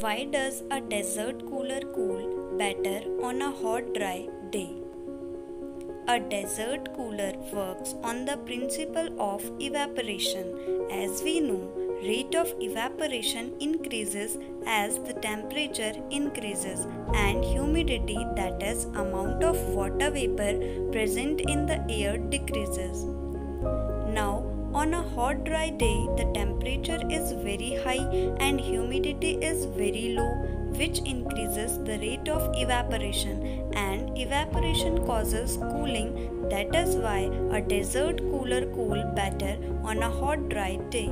Why does a desert cooler cool better on a hot dry day? A desert cooler works on the principle of evaporation. As we know, rate of evaporation increases as the temperature increases and humidity that is amount of water vapor present in the air decreases. Now on a hot dry day, the temperature is very high and humidity is very which increases the rate of evaporation, and evaporation causes cooling. That is why a desert cooler cool better on a hot dry day.